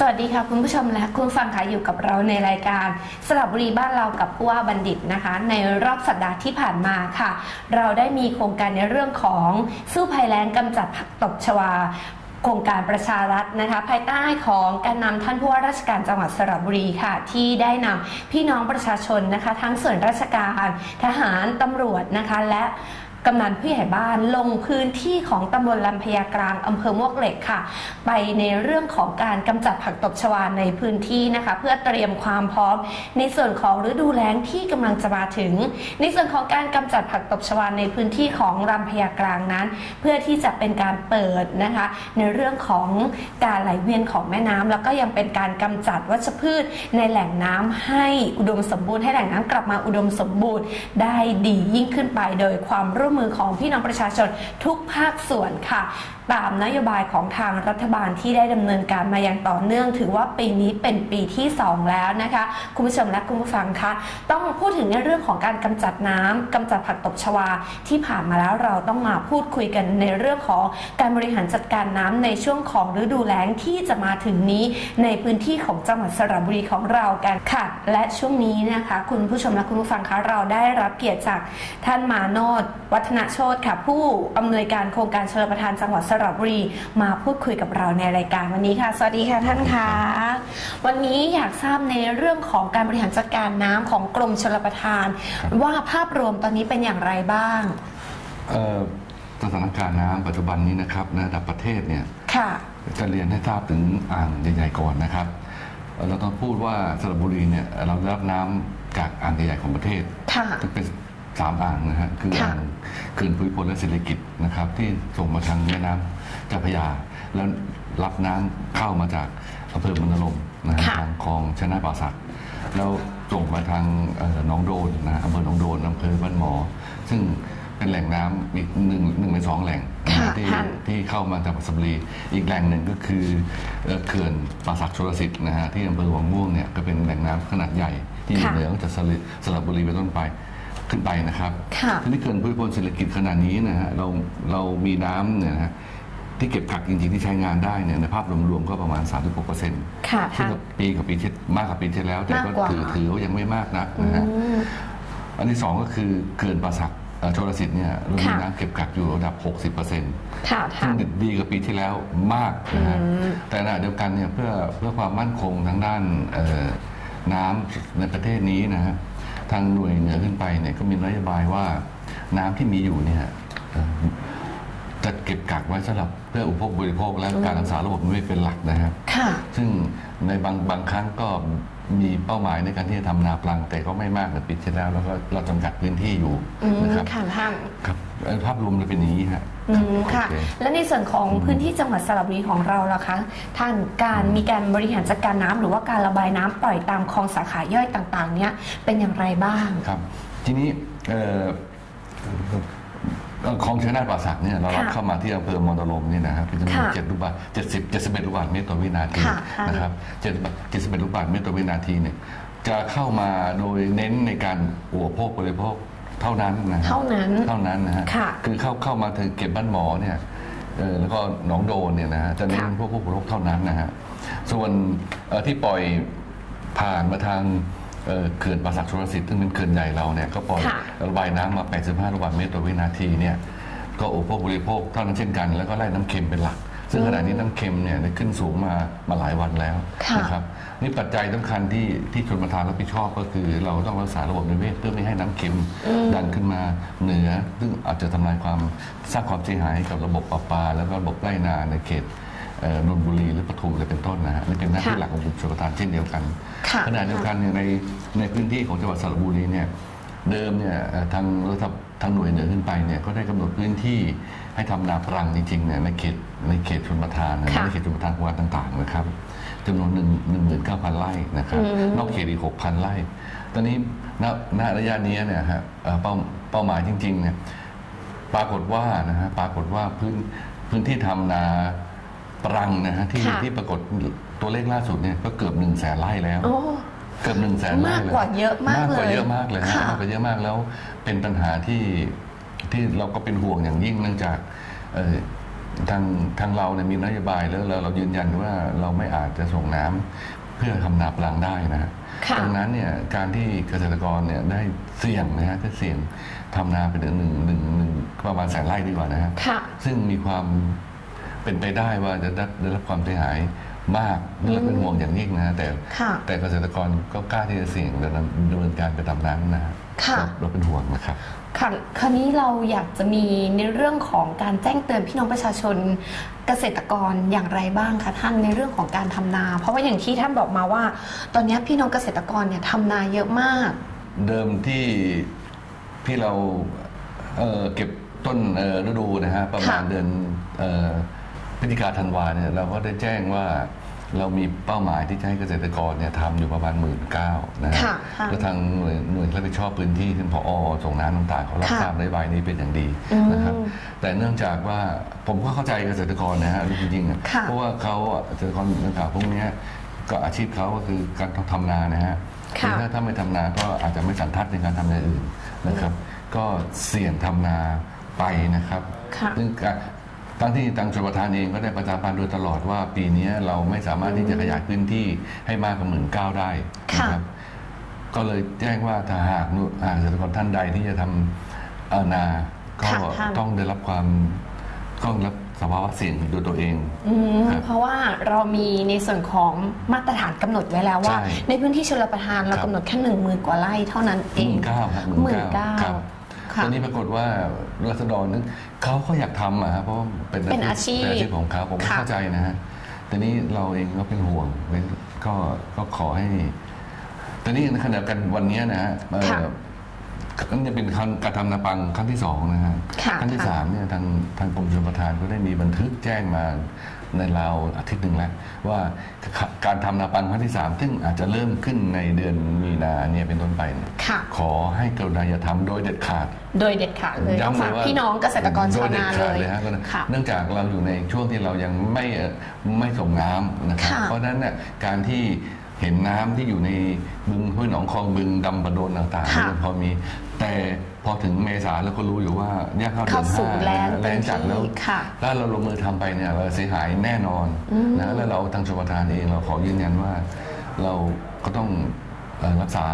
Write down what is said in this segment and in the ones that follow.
สวัสดีค่ะคุณผู้ชมและคุณผู้ฟังค่ะอยู่กับเราในรายการสระบุรีบ้านเรากับผู้ว่าบัณฑิตนะคะ ในรอบสัปดาห์ที่ผ่านมาค่ะ เราได้มีโครงการในเรื่องของสู้ภัยแล้งกำจัดผักตบชวาโครงการประชารัฐนะคะภายใต้ของการนำท่านผู้ว่าราชการจังหวัดสระบุรีค่ะ ที่ได้นำพี่น้องประชาชนนะคะ ทั้งส่วนราชการทหารตำรวจนะคะและ กำนันผู้ใหญ่บ้านลงพื้นที่ของตำบลลำพญากลางอำเภอมวกเหล็กค่ะ ไปในเรื่องของการกำจัดผักตบชวาในพื้นที่นะคะ เพื่อเตรียมความพร้อม ในส่วนของฤดูแล้งที่กำลังจะมาถึง ในส่วนของการกำจัดผักตบชวาในพื้นที่ของลำพญากลางนั้น เพื่อที่จะเป็นการเปิดนะคะ ในเรื่องของการไหลเวียนของแม่น้ำแล้วก็ยังเป็นการกำจัดวัชพืชในแหล่งน้ำให้อุดมสมบูรณ์ให้แหล่งน้ำกลับมาอุดมสมบูรณ์ได้ดียิ่งขึ้นไปโดยความร่วมมือของพี่น้องประชาชนทุกภาคส่วนค่ะ ตามนโยบายของทางรัฐบาลที่ได้ดำเนินการมาอย่างต่อเนื่อง ถือว่าปีนี้เป็นปีที่ 2 แล้วนะคะ คุณผู้ชมและคุณผู้ฟังคะต้องพูดถึงในเรื่องของการกำจัดน้ำกำจัดผักตบชวาที่ผ่านมาแล้วเราต้องมาพูดคุยกันในเรื่องของการบริหารจัดการน้ำในช่วงของฤดูแล้งที่จะมาถึงนี้ในพื้นที่ของจังหวัดสระบุรีของเรากันค่ะ และช่วงนี้นะคะ คุณผู้ชมและคุณผู้ฟังคะเราได้รับเกียรติจากท่านมาโนดวัฒนโชตค่ะ ผู้อำนวยการโครงการชลประทานจังหวัดสระบุรีมาพูดคุยกับเราในรายการวันนี้ค่ะ สวัสดีค่ะท่านคะวันนี้อยากทราบในเรื่องของการบริหารจัดการน้ำของกรมชลประทาน ว่าภาพรวมตอนนี้เป็นอย่างไรบ้างเอ่อสถานการณ์น้ำปัจจุบันนี้นะครับในระดับประเทศเนี่ยค่ะจะเรียนให้ทราบถึงอ่างใหญ่ๆก่อนนะครับเอ่อเราต้องพูดว่าสระบุรีเนี่ยเราได้รับน้ำจากอ่างใหญ่ๆของประเทศค่ะซึ่งเป็น สามอ่างนะฮะคือค่ะอ่างเขื่อนภูมิพลและเศรษฐกิจนะครับ ที่ส่งมาทางแม่น้ำเจ้าพระยา แล้วรับน้ำเข้ามาจากอำเภอมณลมนะฮะค่ะ ทางคลองชนะป่าสักแล้วส่งมาทางเอ่อหนองโดนนะฮะอำเภอหนองโดนอำเภอบ้านหมอ ซึ่งเป็นแหล่งน้ำอีกหนึ่งหนึ่งในสองแหล่งนะค่ะฮะที่ท่านที่เข้ามาจากปัสบุรีอีกแหล่งหนึ่งก็คือเอ่อเขื่อนป่าสักชลสิทธิ์นะฮะที่อำเภอวังม่วงเนี่ยก็เป็นแหล่งน้ำขนาดใหญ่ที่อยู่ค่ะเหนือจากสระสระบุรีเป็นต้นไป ขึ้นไปนะครับค่ะทีนี้เขื่อนภูมิพลเศรษฐกิจขนาดนี้นะฮะเราเรามีน้ำเนี่ยนะฮะที่เก็บกักจริงๆที่ใช้งานได้เนี่ยในภาพรวมๆก็ประมาณ 36เปอร์เซ็นต์ค่ะซึ่งท่านก็ปีกับปีที่มากกว่าปีที่แล้ว แต่ก็มากกว่าถือถือว่ายังไม่มากนักอืนะฮะมอันที่สองก็คือเขื่อนป่าสักเอ่อชลสิทธิ์เนี่ยเรามีค่ะน้ำเก็บกักอยู่ระดับ 60เปอร์เซ็นต์ค่ะซึ่ท่างนดีกว่าปีที่แล้วมากนะฮะอืมแต่ขณะเดียวกันเนี่ยเพื่อเพื่อความมั่นคงทางด้านเอ่อน้ำในประเทศนี้นะฮะ ทางหน่วยเหนือขึ้นไปเนี่ยก็มีนโยบายว่าน้ำที่มีอยู่เนี่ยเอ่อจะเก็บกักไว้สำหรับเพื่ออุปโภคบริโภคและการรักษาระบบนิเวศเป็นหลักนะครับค่ะซึ่งในบางบางครั้งก็มีเป้าหมายในการที่จะทำนาปลังแต่ก็ไม่มากเหมือนปีที่แล้วแล้วก็เราจำกัดพื้นที่อยู่อืมนะครับค่ะท่านครับเอ่อภาพรวมจะเป็นอย่างนี้ฮะ อืมค่ะ โอเและในส่วนของพื้นที่จังหวัดสระบุรีของเราล่ะคะท่านการมีการบริหารจัดการน้ำหรือว่าการระบายน้ำปล่อยตามคลองสาขาย่อยต่างๆ เนี้ยเป็นอย่างไรบ้าง ครับทีนี้เอ่อเอ่อคลองชนะป่าสักเนี่ยเรารับค่ะเข้ามาที่อำเภอมอญลมนี่นะครับเป็นจำนวนค่ะเจ็ดลูกบาศเจ็ดสิบเจ็ดสิบเอ็ดลูกบาศก์เมตรต่อวินาทีค่ะค่ะ นะครับเจ็ดเจ็ดสิบเอ็ดลูกบาศก์เมตรต่อวินาทีเนี่ยจะเข้ามาโดยเน้นในการอุปโภคบริโภค เท่านั้นนะฮะเท่านั้นเท่านั้นนะฮะค่ะคือเข้าเข้ามาถึงเก็บบ้านหมอเนี่ยเออแล้วก็หนองโดนเนี่ยนะฮะจะเน้นค่ะพวกผู้บริโภคเท่านั้นนะฮะส่วนเอ่อที่ปล่อยผ่านมาทางเอ่อเขื่อนป่าสักชลสิทธิ์ซึ่งเป็นเขื่อนใหญ่เราเนี่ยก็ปล่อยค่ะระบายน้ำมา 85 ลูกบาศก์เมตรต่อวินาทีเนี่ยก็อุปโภคบริโภคเท่านั้นเช่นกัน แล้วก็ไล่น้ำเค็มเป็นหลัก ซึ่งขณะนี้น้ำเค็มเนี่ยได้ขึ้นสูงมามาหลายวันแล้วค่ะนะครับนี่ปัจจัยสำคัญที่ที่ชนประทานรับผิดชอบก็คือ เราต้องรักษาระบบนิเวศเพื่อไม่ให้น้ำเค็มดันขึ้นมาเหนือ ซึ่งอาจจะทำลายความสร้างความเสียหายให้กับระบบประปา แล้วก็ระบบไร่นาในเขตเอ่อนนทบุรีหรือปทุมอะไรเป็นต้นนะฮะนี่เป็นหน้าที่ค่ะหลักของกรมชลประทานเช่นเดียวกันค่ะขณะเดียวกันเนี่ยในในพื้นที่ของจังหวัดสระบุรีเนี่ยเดิมเนี่ยเอ่อทางรัฐทางหน่วยเหนือขึ้นไปเนี่ยก็ได้กำหนดพื้นที่ ให้ทำนาปรังจริงๆเนี่ยในเขตในเขตชนประทานนะค่ะในเขตชนประทานของวัดต่างๆนะครับจำนวนหนึ่งหนึ่งหมื่นเก้าพันไร่นะครับอืมนอกเขตอีกหกพันไร่ ตอนนี้ณณระยะนี้เนี่ยฮะเอ่อเป้าเป้าหมายจริงๆเนี่ยปรากฏว่านะฮะปรากฏว่าพื้นพื้นที่ทำนาปรังนะฮะที่ค่ะที่ปรากฏตัวเลขล่าสุดเนี่ยก็เกือบหนึ่งแสนไร่แล้วโอ้เกือบหนึ่งแสนไร่มากเลยกว่าเยอะมากกว่าเลยเยอะมากเลยนะค่ะมากกว่าเยอะมากแล้วเป็นปัญหาที่ ที่เราก็เป็นห่วงอย่างยิ่งเนื่องจากเอ่อทางทางเราเนี่ยมีนโยบายแล้วเราเรายืนยันว่าเราไม่อาจจะส่งน้ำเพื่อทำนาปลังได้นะฮะค่ะดังนั้นเนี่ยการที่เกษตรกรเนี่ยได้เสี่ยงนะฮะได้เสี่ยงทำนาไปถึงหนึ่งหนึ่งหนึ่งประมาณแสนไร่ดีกว่านะฮะค่ะซึ่งมีความเป็นไปได้ว่าจะได้ได้รับความเสียหายมากและเป็นห่วงอย่างยิ่งนะฮะแต่ค่ะแต่เกษตรกรก็กล้าที่จะเสี่ยงดำเนินดำเนินการไปตามนั้นนะฮะค่ะเราเราเป็นห่วงนะครับ ค่ะคราวนี้เราอยากจะมีในเรื่องของการแจ้งเตือนพี่น้องประชาชนเกษตรกรอย่างไรบ้างคะท่านในเรื่องของการทำนา เพราะว่าอย่างที่ท่านบอกมาว่า ตอนนี้พี่น้องเกษตรกรเนี่ยทำนาเยอะมาก เดิมที่ที่เราเอ่อเก็บต้นเอ่อฤดูนะฮะประมาณค่ะเดือนเอ่อพฤศจิกาธันวาเนี่ยเราก็ได้แจ้งว่า เรามีเป้าหมายที่จะให้เกษตรกรเนี่ยทำอยู่ประมาณหมื่นเก้านะฮะค่ะค่ะแล้วทางหน่วยหน่วยรับผิดชอบพื้นที่ท่านผอส่งน้ำต่างๆเขารับค่ะทราบนโยบายนี้เป็นอย่างดีอืมนะครับแต่เนื่องจากว่าผมก็เข้าใจเกษตรกรนะฮะจริงๆอะค่ะ เพราะว่าเขาอะเกษตรกรต่างๆพวกเนี้ยก็อาชีพเขาก็คือการทำนานะฮะ ค่ะ ถ้าถ้าไม่ทำนาก็อาจจะไม่สันทัดในการทำอย่างอื่นนะครับ ก็เสี่ยงทำนาไปนะครับค่ะ ซึ่งการ ทั้งที่ทางชลประทานเองก็ได้ประชาสัมพันธ์โดยตลอดว่าปีนี้เราไม่สามารถที่จะขยายพื้นที่ให้มากกว่าหมื่นเก้าได้นะครับ ก็เลยแจ้งว่าถ้าหากนุหากเกษตรกรท่านใดที่จะทำเอ่อนาก็ค่ะท่านต้องได้รับความต้องรับสภาวะเสี่ยงโดยตัวเองอืมครับเพราะว่าเรามีในส่วนของมาตรฐานกำหนดไว้แล้วว่าใช่ในพื้นที่ชลประทานเราครับกำหนดแค่หนึ่งหมื่นกว่าไร่เท่านั้นเอหงมื่นเก้าครับหมื่นเก้าครับค่ะ ตอนนี้ปรากฏว่ารัษฎรนึกเขาก็อยากทำอะฮะเพราะว่าเป็นเป็นอาชีพเป็นอาชีพของเขาผมก็ค่ะเข้าใจนะฮะแต่นี้เราเองก็เป็นห่วงเป็นก็ก็ขอให้ แต่นี้ในขณะเดียวกันวันนี้นะฮะเอ่อค่ะก็จะเป็นการการทำนาปังครั้งที่สองนะฮะค่ะครั้งที่ค่ะสามเนี่ยทางทางกรมชลประทานก็ได้มีบันทึกแจ้งมา ในราวอาทิตย์หนึ่งแล้ว ว่าการทำนาปังครั้งที่สามซึ่งอาจจะเริ่มขึ้นในเดือนมีนาเนี่ยเป็นต้นไปเนี่ยค่ะขอให้กรุณาอย่าทำโดยเด็ดขาด โดยเด็ดขาดเลยต้องย้ำเลฝากยว่าพี่น้องเกษตรกรชาวนาโดยเลเด็ดขดยฮะก็นะค่ะเนื่องจากเราอยู่ในช่วงที่เรายังไม่เอ่อไม่ส่งน้ำนะครับค่ะเพราะฉะนั้นเนี่ยการที่ เห็นน้ำที่อยู่ในบึงห้วยหนองคลองบึงดำประโดนต่างๆค่ะเนี่ยพอมี แต่พอถึงเมษาเราก็รู้อยู่ว่าย่างเข้าเดืเข้าอนสู่ห้าแล้งนะฮะแรงจัดแล้วค่ะถ้าเราลงมือทำไปเนี่ยเราเสียหายแน่นอนอืมนะแล้วเราทางชมประทานเองเราขอยืนยันว่า เราก็ต้องเอ่อรักษา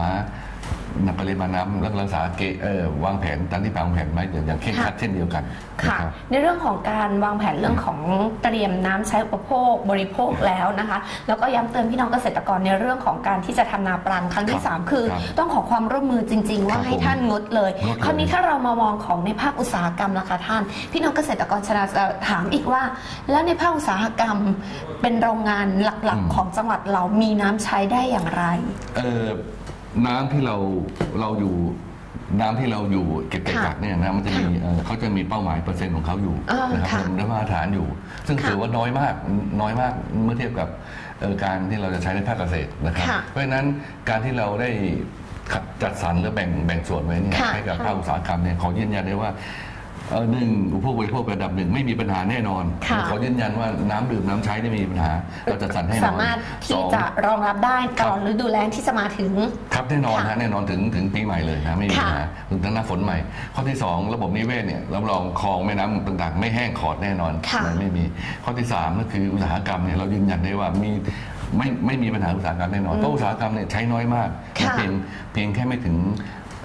ปริมาณน้ำและรักษาเกเอ่อวางแผนตามที่วางแผนไว้อย่างเคร่งครัดเช่นเดียวกันนะค่ะครับในเรื่องของการวางแผนเรื่องของเตรียมน้ำใช้อุปโภคบริโภคแล้วนะคะ แล้วก็ย้ำเตือนพี่น้องเกษตรกรในเรื่องของการที่จะทำนาปรังครั้งที่ครับ3คือครับต้องขอความร่วมมือจริง ๆ ว่าครับให้ผมท่านงดเลยงดเลย คราวนี้ถ้าเรามามองของในภาคอุตสาหกรรมล่ะคะท่าน พี่น้องเกษตรกรชนาจะถามอีกว่า แล้วในภาคอุตสาหกรรมเป็นโรงงานหลักๆ ของจังหวัดเรามีน้ำใช้ได้อย่างไร เอ่อ น้ำที่เราเราอยู่น้ำที่เราอยู่เก็บเก็บค่ะกักเนี่ยนะมันจะมีเอ่อเขาจะมีเป้าหมายเปอร์เซ็นต์ของเขาอยู่อ่านะครับค่ะเป็นมาตรฐานอยู่ ซึ่งค่ะถือว่าน้อยมากน้อยมากเมื่อเทียบกับเอ่อการที่เราจะใช้ในภาคเกษตรนะครับ ค่ะเพราะฉะนั้นการที่เราได้จัดสรรหรือแบ่งแบ่งส่วนไว้เนี่ยค่ะ ให้กับภาคอุตสาหกรรมเนี่ยขอยืนยันได้ว่าเอ่อ หนึ่งอุปโภคบริโภคระดับหนึ่งไม่มีปัญหาแน่นอนค่ะ ขอยืนยันว่าน้ำดื่มน้ำใช้ไม่มีปัญหา เราจะสรรให้นอนสามารถสที่อง จะรองรับได้ตลอดฤดูแล้งที่จะมาถึง ครับแน่นอนค่ะฮะแน่นอนถึงถึงปีใหม่เลยนะไม่มีปัญหาถึงทั้งหน้าฝนใหม่ ข้อที่ 2 ระบบนิเวศเนี่ยรับรองคลองแม่น้ำต่างๆ ไม่แห้งขอดแน่นอนค่ะไม่ไม่มี ข้อที่ 3 ก็คืออุตสาหกรรมเนี่ยเรายืนยันได้ว่ามีไม่ไม่มีปัญหาอุตสาหกรรมแน่นอนเพราะอุตสาหกรรมเนี่ยใช้น้อยมากค่ะ เพียงเพียงแค่ไม่ถึง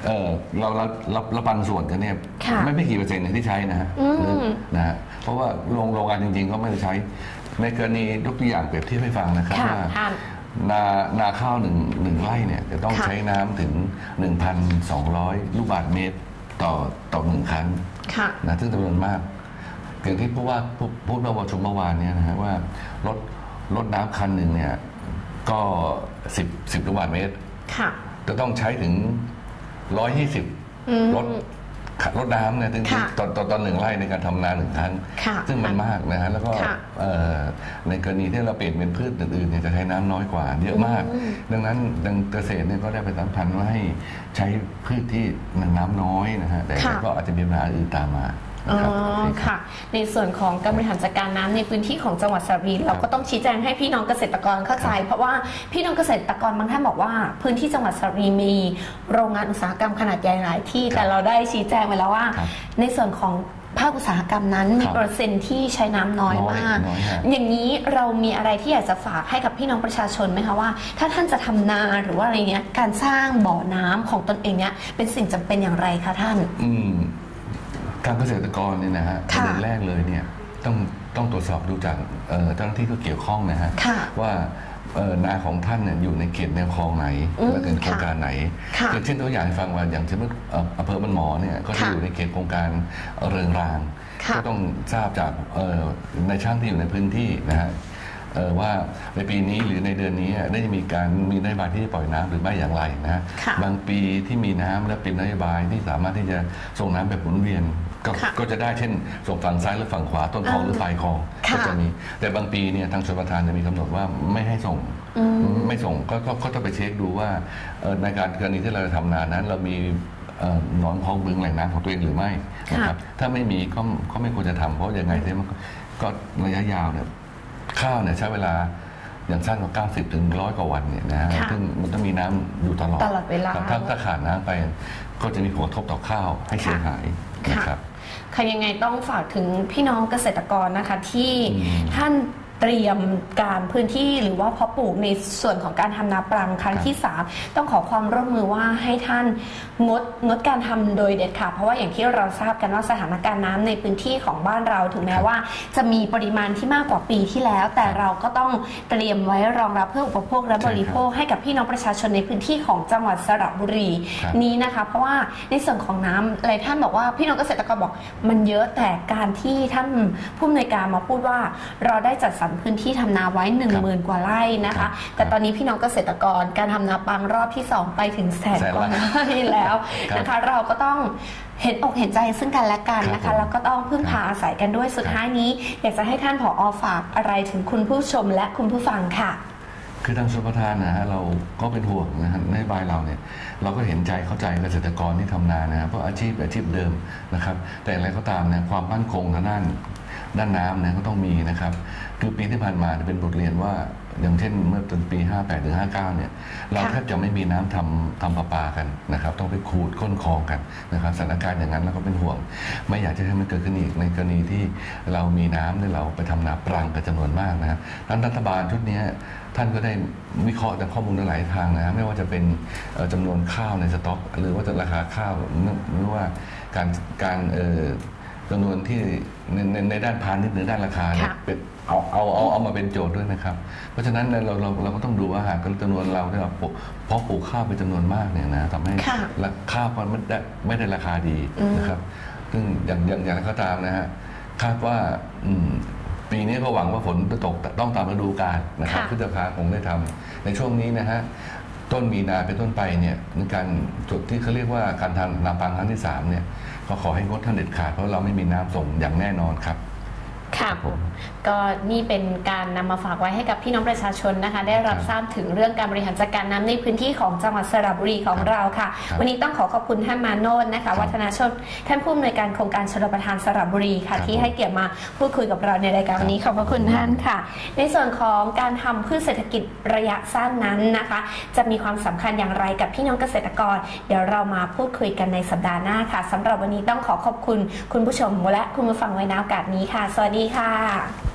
เออเราเราเราเราปันส่วนกันเนี่ยค่ะไม่ไม่กี่เปอร์เซ็นต์เนี่ยที่ใช้นะฮะอืมนะฮะเพราะว่าโรงโรงงานจริง ๆ ก็ไม่ได้ใช้ ในกรณียกตัวอย่างเปรียบเทียบให้ฟังนะครับค่ะว่าท่าน นานาข้าวหนึ่งหนึ่งไร่เนี่ยจะต้องค่ะ ใช้น้ำถึง 1,200 ลูกบาศก์เมตรต่อต่อหนึ่งครั้ง ค่ะ นะซึ่งจำนวนมากอย่างที่ผู้ว่าพูดพูดเมื่อวันชมเมื่อวานเนี่ยนะฮะว่ารถรถน้ำคันหนึ่งเนี่ยก็10 10ลูกบาศก์เมตร ค่ะ จะต้องใช้ถึง 120อืม รถรถน้ำเนี่ยถึงค่ะตอนตอนตอนหนึ่งไร่ในการทำนาหนึ่งครั้ง ค่ะซึ่งมันมากนะฮะแล้วก็ค่ะเอ่อในกรณีที่เราเปลี่ยนเป็นพืชอื่นๆเนี่ยจะใช้น้ำน้อยกว่าเยอะมาก อืมดังนั้นดังเกษตรเนี่ยก็ได้ไปสำคัญว่าให้ใช้พืชที่น้ำน้อยนะฮะแต่ค่ะก็อาจจะมีปัญหาอื่นตามมา อ๋นะอครับ ค่ะ ในส่วนของการบริหารจัดการน้ำในพื้นที่ของจังหวัดสระบุรีเราก็ต้องชี้แจงให้พี่น้องเกษตรกรเข้าใจ เพราะว่าพี่น้องเกษตรกรบางท่านบอกว่า พื้นที่จังหวัดสระบุรีมีโรงงานอุตสาหกรรมขนาดใหญ่หลายที่ครับแต่เราได้ชี้แจงไปแล้วว่า ครับในส่วนของภาคอุตสาหกรรมนั้นมีครับเปอร์เซ็นต์ที่ใช้น้ำน้อยน้อยมาก น้อยฮะ อย่างนี้เรามีอะไรที่อยากจะฝากให้กับพี่น้องประชาชนไหมคะว่า ถ้าท่านจะทำนาหรือว่าอะไรเงี้ยการสร้างบ่อน้ำของตนเองเนี้ยเป็นสิ่งจำเป็นอย่างไรคะท่าน อืม ทางเกษตรกรเนี่ยนะฮะปค่ะ ระเด็นแรกเลยเนี่ยต้องต้องตรวจสอบดูจากเอ่อเจ้าหน้าที่ที่เกี่ยวข้องนะฮะค่ะ ว่าเอ่อนาของท่านเนี่ยอยู่ในเขตแนวคลองไหนอืมและเป็นโครงการไหนค่ะอย่างเช่นตัวอย่างให้ฟังว่าอย่างเช่นเอ่ออำเภอบันหมอเนี่ยก็จะค่ะอยู่ในเขตโครงการเริงรางค่ะก็ต้องทราบจากเอ่อในช่างที่อยู่ในพื้นที่นะฮะเอ่อว่าในปีนี้หรือในเดือนนี้ได้มีการมีนโยบายที่จะปล่อยน้ำหรือไม่อย่างไรนะฮะค่ะ บางปีที่มีน้ำและเป็นนโยบายที่สามารถที่จะส่งน้ำแบบหมุนเวียน ก็ค่ะก็จะได้เช่นส่งฝั่งซ้ายหรือฝั่งขวาต้นคลองอ่าหรือปลายคลองค่ะก็จะมี แต่บางปีเนี่ยทางชลประทานจะมีกำหนดว่าไม่ให้ส่งอืมไม่ส่งก็ก็ก็ต้องไปเช็คดูว่าเอ่อในการกรณีที่เราจะทำนานั้น เรามีเอ่อหนองคลองบึงแหล่งน้ำของตัวเองหรือไม่นะครับถ้าไม่มีก็ก็ไม่ควรจะทำเพราะยังไงเนี่ยมันก็ก็ระยะยาวเนี่ยข้าวเนี่ยใช้เวลาอย่างสั้นกว่า90ถึงร้อยกว่าวันเนี่ยนะฮะค่ะซึ่งมันต้องมีน้ำอยู่ตลอดตลอดเวลา ครับถ้าถ้าขาดน้ำไปก็จะมีผลกระทบต่อข้าวให้เสียหายนะครับ ค่ะยังไงต้องฝากถึงพี่น้องเกษตรกรนะคะ ที่อืมท่าน เตรียมการพื้นที่หรือว่าเพาะปลูกในส่วนของการทำนาปรังครั้งครับที่ 3 ต้องขอความร่วมมือว่าให้ท่านงดงดการทำโดยเด็ดขาดเพราะว่าอย่างที่เราทราบกันว่าสถานการณ์น้ำในพื้นที่ของบ้านเราถึงแม้ว่า จะมีปริมาณที่มากกว่าปีที่แล้ว แต่เราก็ต้องเตรียมไว้รองรับเพื่ออุปโภคและใช่ครับบริโภคให้กับพี่น้องประชาชนในพื้นที่ของจังหวัดสระบุรีครับนี้นะคะ เพราะว่าในส่วนของน้ำหลายท่านบอกว่าพี่น้องเกษตรกรบอกมันเยอะแต่การที่ท่านผู้อำนวยการมาพูดว่าเราได้จัดสรรพื้นที่ทำนาไว้ 1 0,000 กว่าไร่นะครัคะบแต่ตอนนี้พี่น้องเกษตรกรการทำนาปังรอบที่ 2 ไปถึงแสนแสนกว่าไร่ไร่แล้วครับนะคะเราก็ต้องเห็นอกเห็นใจซึ่งกันและกันนะครัคะบผมแล้วก็ต้องพึ่งพาอาศัยกันด้วยสุดท้ายนี้ อยากจะให้ท่านผอฝากอะไรถึงคุณผู้ชมและคุณผู้ฟังค่ะ คือทางชลประทานนะฮะเราก็เป็นห่วงนะฮะในบายเราเนี่ยเราก็เห็นใจเข้าใจเกษตรกรที่ทำนานะฮะเพราะอาชีพอาชีพเดิมนะครับ แต่อะไรก็ตามเนี่ยความมั่นคงทางด้านด้านน้ำเนี่ยก็ต้องมีนะครับ คือปีที่ผ่านมาเนี่ยเป็นบทเรียนว่าอย่างเช่นเมื่อต้นปี 58ถึง59 เนี่ย เราค่ะแทบจะไม่มีน้ำทำทำประปากันนะครับ ต้องไปขูดก้นคลองกันนะครับสถานการณ์อย่างนั้นเราก็เป็นห่วง ไม่อยากจะให้มันเกิดขึ้นอีกในกรณีที่เรามีน้ำเนี่ยเราไปทำนาปรังกันจำนวนมากนะครับดังนั้นรัฐบาลชุดเนี้ยท่านก็ได้วิเคราะห์จากข้อมูลหลายทางนะ ไม่ว่าจะเป็นเอ่อจำนวนข้าวในสต็อก หรือว่าจะราคาข้าวหรือว่าการการเอ่อจำนวนที่ในในในด้านพาณิชย์หรือด้านราคาเนี่ยค่ะ เป็นเอาเอาเอาเอามาเป็นโจทย์ด้วยนะครับ เพราะฉะนั้นเนี่ยเราเราเราก็ต้องดูว่าหากจำนวนเราที่เราปลูกเพาะปลูกข้าวเป็นจำนวนมากเนี่ยนะทำให้ค่ะราข้าวมันไม่ได้ไม่ได้ราคาดีอืม นะครับ ซึ่งอย่างอย่างอย่างไรก็ตามนะฮะคาดว่าอืมปีนี้ก็หวังว่าฝนจะตกต้องตามฤดูกาลนะครับค่ะ พฤษภาคงได้ทำในช่วงนี้นะฮะต้นมีนาเป็นต้นไปเนี่ยในการจุดที่เขาเรียกว่าการทำนาปังครั้งที่สามเนี่ยก็ขอให้งดท่านเด็ดขาดเพราะเราไม่มีน้ำส่งอย่างแน่นอนครับ ค่ะครับผมก็นี่เป็นการนำมาฝากไว้ให้กับพี่น้องประชาชนนะคะ ได้รับครับทราบถึงเรื่องการบริหารจัดการน้ำในพื้นที่ของจังหวัดสระบุรีของครับเราค่ะครับวันนี้ต้องขอขอบคุณท่านมาโนนนะคะครับวัฒนาชนท่านผู้อำนวยการโครงการชลประทานสระบุรีค่ะครับที่ให้เกียรติมาพูดคุยกับเราในรายการครับวันนี้ขอบพระคุณท่านค่ะ ในส่วนของการทำพืชเศรษฐกิจระยะสั้นนั้นนะคะ จะมีความสำคัญอย่างไรกับพี่น้องเกษตรกร เดี๋ยวเรามาพูดคุยกันในสัปดาห์หน้าค่ะสำหรับวันนี้ต้องขอขอบคุณคุณผู้ชมและคุณผู้ฟังไว้ในโอกาสนี้ค่ะสวัสดีค่ะ